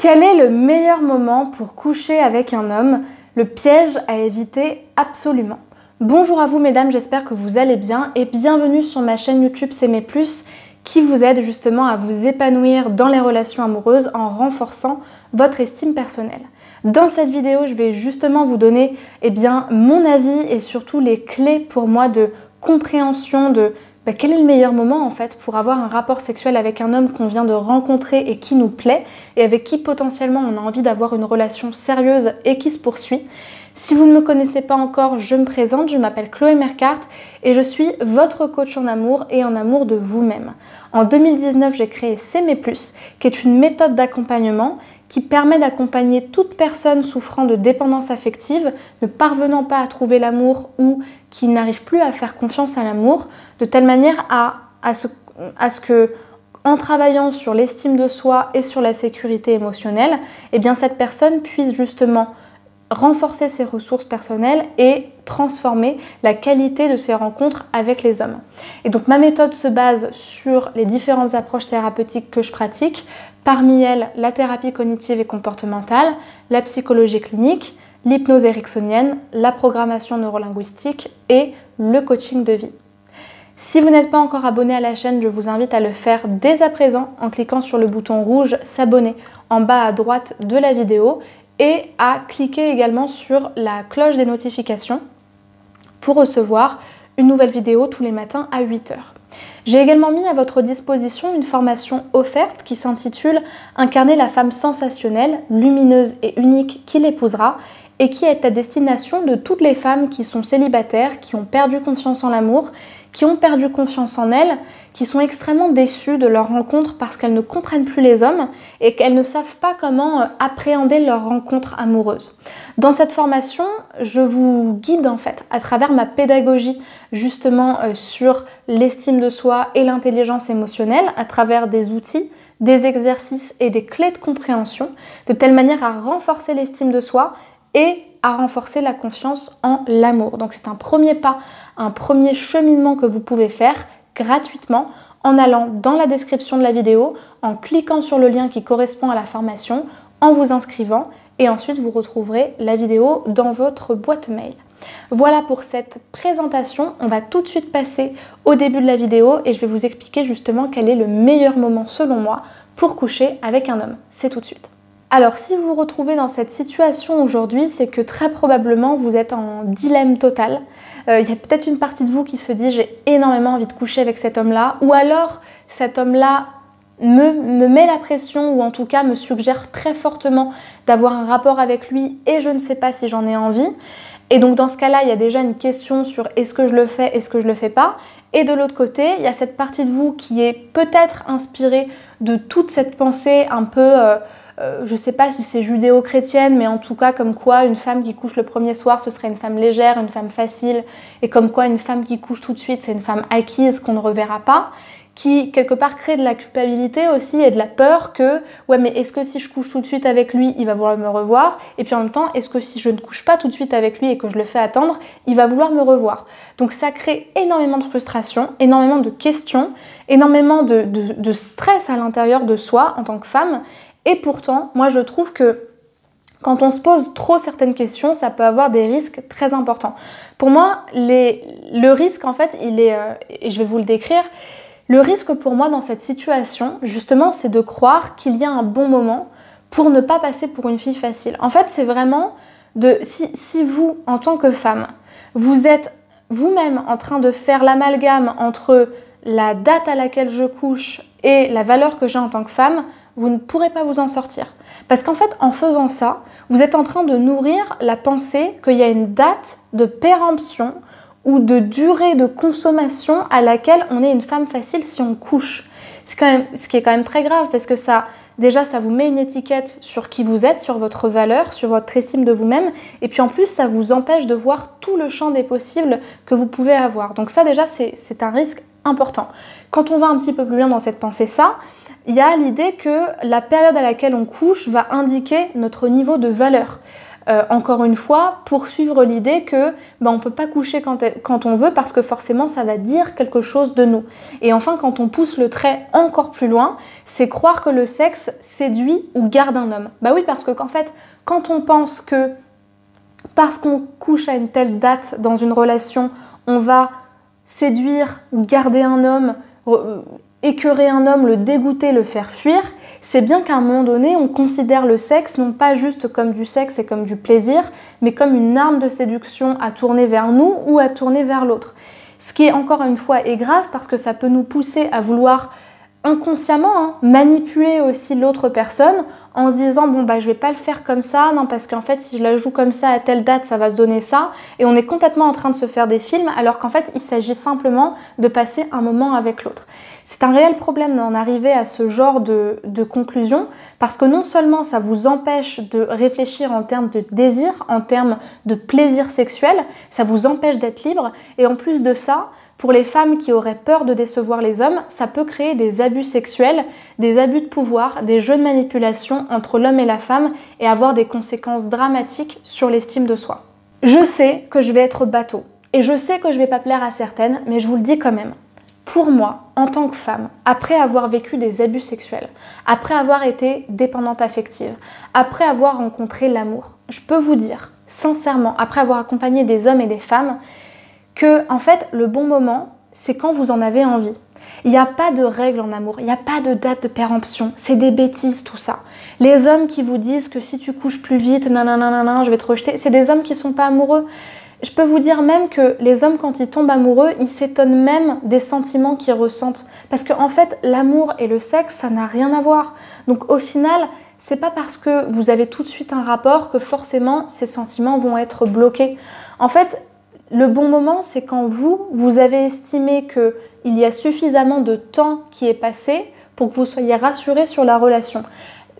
Quel est le meilleur moment pour coucher avec un homme? Le piège à éviter absolument. Bonjour à vous mesdames, j'espère que vous allez bien et bienvenue sur ma chaîne YouTube S'aimer plus qui vous aide justement à vous épanouir dans les relations amoureuses en renforçant votre estime personnelle. Dans cette vidéo, je vais justement vous donner eh bien, mon avis et surtout les clés pour moi de compréhension de bah, quel est le meilleur moment en fait pour avoir un rapport sexuel avec un homme qu'on vient de rencontrer et qui nous plaît et avec qui potentiellement on a envie d'avoir une relation sérieuse et qui se poursuit? Si vous ne me connaissez pas encore, je me présente, je m'appelle Chloé Mercart et je suis votre coach en amour et en amour de vous-même. En 2019, j'ai créé S'aimer plus, qui est une méthode d'accompagnement qui permet d'accompagner toute personne souffrant de dépendance affective, ne parvenant pas à trouver l'amour ou qui n'arrive plus à faire confiance à l'amour, de telle manière à, ce que en travaillant sur l'estime de soi et sur la sécurité émotionnelle, eh bien cette personne puisse justement renforcer ses ressources personnelles et transformer la qualité de ses rencontres avec les hommes. Et donc ma méthode se base sur les différentes approches thérapeutiques que je pratique, parmi elles la thérapie cognitive et comportementale, la psychologie clinique, l'hypnose ericksonienne, la programmation neurolinguistique et le coaching de vie. Si vous n'êtes pas encore abonné à la chaîne, je vous invite à le faire dès à présent en cliquant sur le bouton rouge s'abonner en bas à droite de la vidéo et à cliquer également sur la cloche des notifications pour recevoir une nouvelle vidéo tous les matins à 8h. J'ai également mis à votre disposition une formation offerte qui s'intitule Incarner la femme sensationnelle, lumineuse et unique qui l'épousera et qui est à destination de toutes les femmes qui sont célibataires, qui ont perdu confiance en l'amour, qui ont perdu confiance en elles, qui sont extrêmement déçues de leur rencontre parce qu'elles ne comprennent plus les hommes et qu'elles ne savent pas comment euh, appréhender leur rencontre amoureuse. Dans cette formation, je vous guide en fait à travers ma pédagogie justement euh, sur l'estime de soi et l'intelligence émotionnelle à travers des outils des exercices et des clés de compréhension, de telle manière à renforcer l'estime de soi et à renforcer la confiance en l'amour. Donc c'est un premier pas, un premier cheminement que vous pouvez faire gratuitement en allant dans la description de la vidéo, en cliquant sur le lien qui correspond à la formation, en vous inscrivant et ensuite vous retrouverez la vidéo dans votre boîte mail. Voilà pour cette présentation, on va tout de suite passer au début de la vidéo et je vais vous expliquer justement quel est le meilleur moment selon moi pour coucher avec un homme. C'est tout de suite. Alors si vous vous retrouvez dans cette situation aujourd'hui, c'est que très probablement vous êtes en dilemme total. Euh, il y a peut-être une partie de vous qui se dit j'ai énormément envie de coucher avec cet homme-là, ou alors cet homme-là me, me, met la pression ou en tout cas me suggère très fortement d'avoir un rapport avec lui et je ne sais pas si j'en ai envie. Et donc dans ce cas-là, il y a déjà une question sur est-ce que je le fais, est-ce que je le fais pas. Et de l'autre côté, il y a cette partie de vous qui est peut-être inspirée de toute cette pensée un peu... Euh, euh, je ne sais pas si c'est judéo-chrétienne, mais en tout cas comme quoi une femme qui couche le premier soir, ce serait une femme légère, une femme facile, et comme quoi une femme qui couche tout de suite, c'est une femme acquise qu'on ne reverra pas, qui quelque part crée de la culpabilité aussi et de la peur que, ouais mais est-ce que si je couche tout de suite avec lui, il va vouloir me revoir, et puis en même temps, est-ce que si je ne couche pas tout de suite avec lui et que je le fais attendre, il va vouloir me revoir? Donc ça crée énormément de frustration, énormément de questions, énormément de, de stress à l'intérieur de soi en tant que femme, et pourtant, moi je trouve que quand on se pose trop certaines questions, ça peut avoir des risques très importants. Pour moi, le risque, en fait, il est, euh, et je vais vous le décrire, le risque pour moi dans cette situation, justement, c'est de croire qu'il y a un bon moment pour ne pas passer pour une fille facile. En fait, c'est vraiment de, si, si vous, en tant que femme, vous êtes vous-même en train de faire l'amalgame entre la date à laquelle je couche et la valeur que j'ai en tant que femme, vous ne pourrez pas vous en sortir. Parce qu'en fait, en faisant ça, vous êtes en train de nourrir la pensée qu'il y a une date de péremption ou de durée de consommation à laquelle on est une femme facile si on couche. Quand même, ce qui est quand même très grave parce que ça, déjà, ça vous met une étiquette sur qui vous êtes, sur votre valeur, sur votre estime de vous-même. Et puis en plus, ça vous empêche de voir tout le champ des possibles que vous pouvez avoir. Donc ça, déjà, c'est un risque important. Quand on va un petit peu plus loin dans cette pensée, ça, il y a l'idée que la période à laquelle on couche va indiquer notre niveau de valeur. euh, encore une fois, poursuivre l'idée que ben, on ne peut pas coucher quand, on veut parce que forcément ça va dire quelque chose de nous. Et enfin, quand on pousse le trait encore plus loin, c'est croire que le sexe séduit ou garde un homme. Bah oui, parce que qu'en fait, quand on pense que parce qu'on couche à une telle date dans une relation, on va séduire ou garder un homme, écœurer un homme, le dégoûter, le faire fuir, c'est bien qu'à un moment donné, on considère le sexe non pas juste comme du sexe et comme du plaisir, mais comme une arme de séduction à tourner vers nous ou à tourner vers l'autre. Ce qui encore une fois est grave parce que ça peut nous pousser à vouloir inconsciemment hein, manipuler aussi l'autre personne en se disant bon bah je vais pas le faire comme ça non parce qu'en fait si je la joue comme ça à telle date ça va se donner ça et on est complètement en train de se faire des films alors qu'en fait il s'agit simplement de passer un moment avec l'autre. C'est un réel problème d'en arriver à ce genre de, conclusion parce que non seulement ça vous empêche de réfléchir en termes de désir, en termes de plaisir sexuel, ça vous empêche d'être libre et en plus de ça, pour les femmes qui auraient peur de décevoir les hommes, ça peut créer des abus sexuels, des abus de pouvoir, des jeux de manipulation entre l'homme et la femme et avoir des conséquences dramatiques sur l'estime de soi. Je sais que je vais être bateau et je sais que je vais pas plaire à certaines, mais je vous le dis quand même. Pour moi, en tant que femme, après avoir vécu des abus sexuels, après avoir été dépendante affective, après avoir rencontré l'amour, je peux vous dire, sincèrement, après avoir accompagné des hommes et des femmes, que en fait le bon moment, c'est quand vous en avez envie. Il n'y a pas de règle en amour, il n'y a pas de date de péremption, c'est des bêtises tout ça. Les hommes qui vous disent que si tu couches plus vite, nanana, je vais te rejeter, c'est des hommes qui sont pas amoureux. Je peux vous dire même que les hommes, quand ils tombent amoureux, ils s'étonnent même des sentiments qu'ils ressentent. Parce qu'en en fait, l'amour et le sexe, ça n'a rien à voir. Donc au final, c'est pas parce que vous avez tout de suite un rapport que forcément ces sentiments vont être bloqués. En fait, le bon moment, c'est quand vous, vous avez estimé qu'il y a suffisamment de temps qui est passé pour que vous soyez rassuré sur la relation.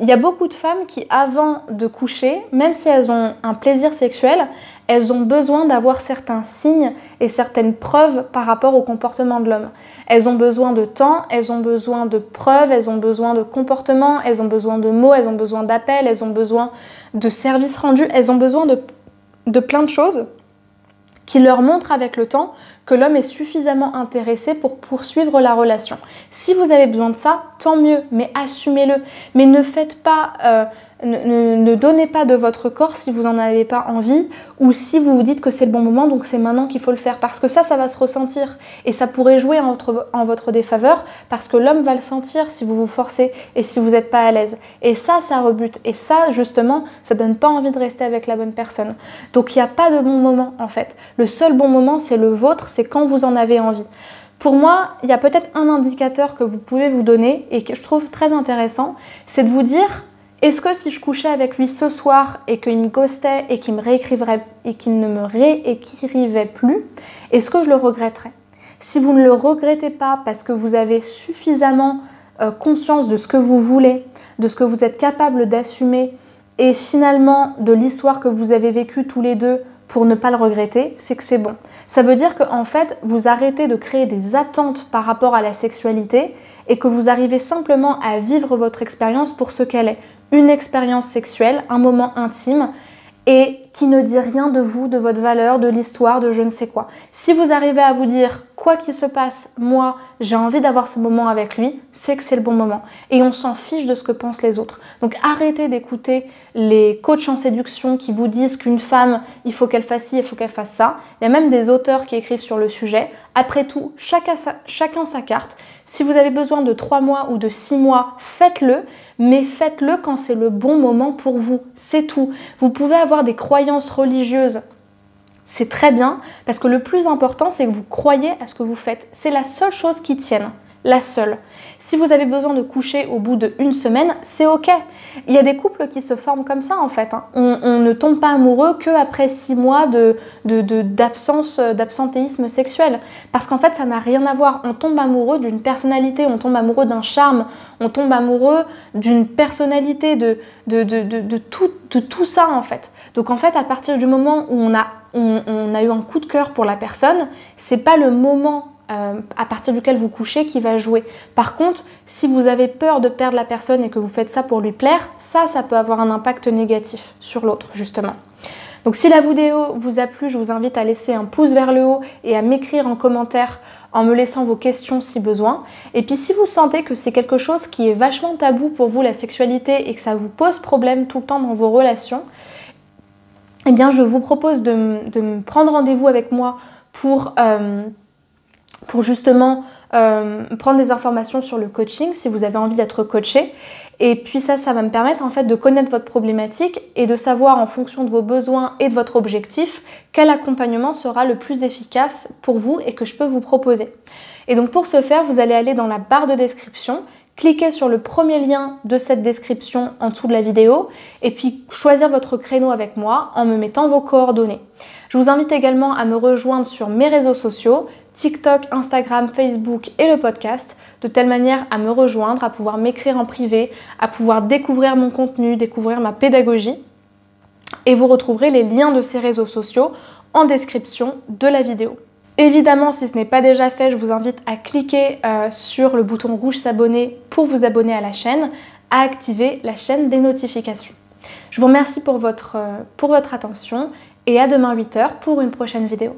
Il y a beaucoup de femmes qui, avant de coucher, même si elles ont un plaisir sexuel, elles ont besoin d'avoir certains signes et certaines preuves par rapport au comportement de l'homme. Elles ont besoin de temps, elles ont besoin de preuves, elles ont besoin de comportement, elles ont besoin de mots, elles ont besoin d'appels, elles ont besoin de services rendus, elles ont besoin de, de plein de choses qui leur montre avec le temps que l'homme est suffisamment intéressé pour poursuivre la relation. Si vous avez besoin de ça, tant mieux, mais assumez-le. Mais ne faites pas euh, ne, donnez pas de votre corps si vous n'en avez pas envie ou si vous vous dites que c'est le bon moment, donc c'est maintenant qu'il faut le faire. Parce que ça, ça va se ressentir et ça pourrait jouer en votre, en votre défaveur parce que l'homme va le sentir si vous vous forcez et si vous n'êtes pas à l'aise. Et ça, ça rebute. Et ça, justement, ça donne pas envie de rester avec la bonne personne. Donc il n'y a pas de bon moment en fait. Le seul bon moment, c'est le vôtre, c'est quand vous en avez envie. Pour moi, il y a peut-être un indicateur que vous pouvez vous donner et que je trouve très intéressant, c'est de vous dire est-ce que si je couchais avec lui ce soir et qu'il me ghostait et qu'il me réécrivrait et qu'il ne me réécrivait plus, est-ce que je le regretterais? Si vous ne le regrettez pas parce que vous avez suffisamment euh, conscience de ce que vous voulez, de ce que vous êtes capable d'assumer et finalement de l'histoire que vous avez vécue tous les deux pour ne pas le regretter, c'est que c'est bon. Ça veut dire qu'en fait, vous arrêtez de créer des attentes par rapport à la sexualité et que vous arrivez simplement à vivre votre expérience pour ce qu'elle est une expérience sexuelle, un moment intime et qui ne dit rien de vous, de votre valeur, de l'histoire, de je ne sais quoi. Si vous arrivez à vous dire quoi qu'il se passe, moi, j'ai envie d'avoir ce moment avec lui, c'est que c'est le bon moment. Et on s'en fiche de ce que pensent les autres. Donc arrêtez d'écouter les coachs en séduction qui vous disent qu'une femme, il faut qu'elle fasse ci, il faut qu'elle fasse ça. Il y a même des auteurs qui écrivent sur le sujet. Après tout, chacun sa, carte. Si vous avez besoin de 3 mois ou de 6 mois, faites-le, mais faites-le quand c'est le bon moment pour vous. C'est tout. Vous pouvez avoir des croyances religieuses c'est très bien parce que le plus important, c'est que vous croyez à ce que vous faites. C'est la seule chose qui tienne. La seule. Si vous avez besoin de coucher au bout d'une semaine, c'est ok. Il y a des couples qui se forment comme ça en fait. Hein. On, ne tombe pas amoureux qu'après six mois d'absence, de, d'absentéisme sexuel. Parce qu'en fait, ça n'a rien à voir. On tombe amoureux d'une personnalité, on tombe amoureux d'un charme, on tombe amoureux d'une personnalité, de, de, tout, de tout ça en fait. Donc en fait, à partir du moment où on a, on, a eu un coup de cœur pour la personne, c'est pas le moment euh, à partir duquel vous couchez qui va jouer. Par contre, si vous avez peur de perdre la personne et que vous faites ça pour lui plaire, ça, ça peut avoir un impact négatif sur l'autre, justement. Donc si la vidéo vous a plu, je vous invite à laisser un pouce vers le haut et à m'écrire en commentaire en me laissant vos questions si besoin. Et puis si vous sentez que c'est quelque chose qui est vachement tabou pour vous, la sexualité, et que ça vous pose problème tout le temps dans vos relations, eh bien je vous propose de, prendre rendez-vous avec moi pour... Euh, pour justement euh, prendre des informations sur le coaching si vous avez envie d'être coaché. Et puis ça, ça va me permettre en fait de connaître votre problématique et de savoir en fonction de vos besoins et de votre objectif quel accompagnement sera le plus efficace pour vous et que je peux vous proposer. Et donc pour ce faire, vous allez aller dans la barre de description, cliquer sur le premier lien de cette description en dessous de la vidéo et puis choisir votre créneau avec moi en me mettant vos coordonnées. Je vous invite également à me rejoindre sur mes réseaux sociaux. TikTok, Instagram, Facebook et le podcast, de telle manière à me rejoindre, à pouvoir m'écrire en privé, à pouvoir découvrir mon contenu, découvrir ma pédagogie. Et vous retrouverez les liens de ces réseaux sociaux en description de la vidéo. Évidemment, si ce n'est pas déjà fait, je vous invite à cliquer euh, sur le bouton rouge s'abonner pour vous abonner à la chaîne, à activer la chaîne des notifications. Je vous remercie pour votre, euh, pour votre attention et à demain 8h pour une prochaine vidéo.